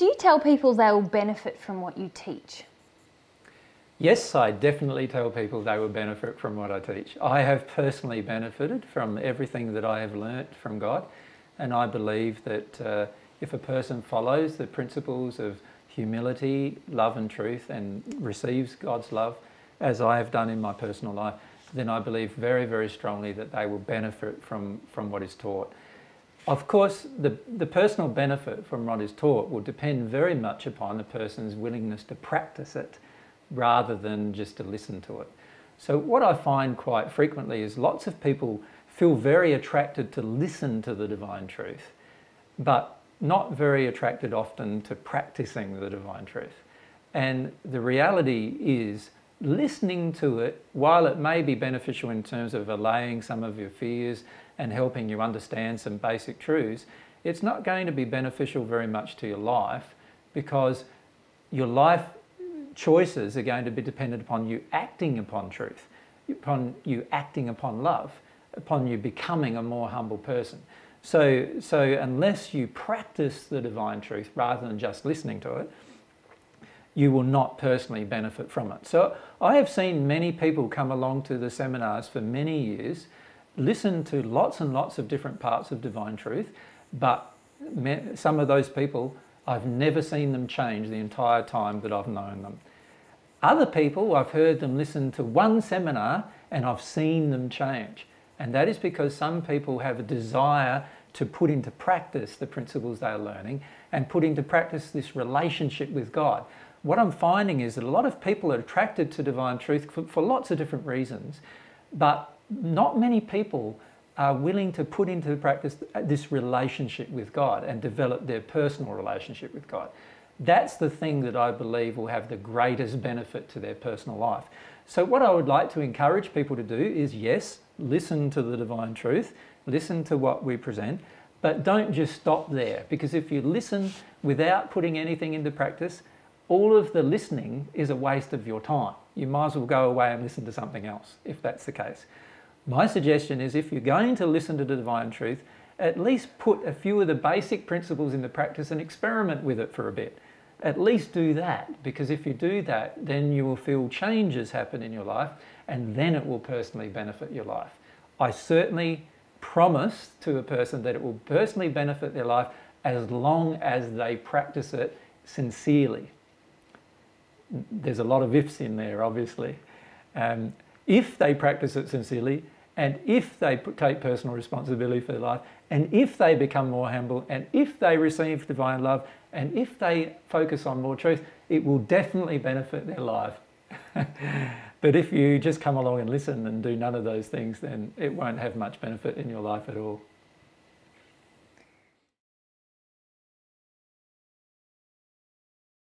Do you tell people they will benefit from what you teach? Yes, I definitely tell people they will benefit from what I teach. I have personally benefited from everything that I have learnt from God, and I believe that uh, if a person follows the principles of humility, love, and truth, and receives God's love, as I have done in my personal life, then I believe very, very strongly that they will benefit from, from what is taught. Of course, the, the personal benefit from what is taught will depend very much upon the person's willingness to practice it rather than just to listen to it. So what I find quite frequently is lots of people feel very attracted to listen to the divine truth, but not very attracted often to practicing the divine truth. And the reality is listening to it, while it may be beneficial in terms of allaying some of your fears and helping you understand some basic truths, it's not going to be beneficial very much to your life because your life choices are going to be dependent upon you acting upon truth, upon you acting upon love, upon you becoming a more humble person. So, so unless you practice the divine truth rather than just listening to it, you will not personally benefit from it. So I have seen many people come along to the seminars for many years, listen to lots and lots of different parts of divine truth, but some of those people I've never seen them change the entire time that I've known them. Other people, I've heard them listen to one seminar and I've seen them change. And that is because some people have a desire to put into practice the principles they're learning and put into practice this relationship with God. What I'm finding is that a lot of people are attracted to divine truth for, for lots of different reasons, but not many people are willing to put into practice this relationship with God and develop their personal relationship with God. That's the thing that I believe will have the greatest benefit to their personal life. So, what I would like to encourage people to do is yes, listen to the divine truth, listen to what we present, but don't just stop there because if you listen without putting anything into practice, all of the listening is a waste of your time. You might as well go away and listen to something else if that's the case. My suggestion is if you're going to listen to the divine truth, at least put a few of the basic principles into practice and experiment with it for a bit. At least do that, because if you do that, then you will feel changes happen in your life and then it will personally benefit your life. I certainly promise to a person that it will personally benefit their life as long as they practice it sincerely. There's a lot of ifs in there, obviously. Um, if they practice it sincerely, and if they take personal responsibility for their life, and if they become more humble, and if they receive divine love, and if they focus on more truth, it will definitely benefit their life. but if you just come along and listen and do none of those things, then it won't have much benefit in your life at all.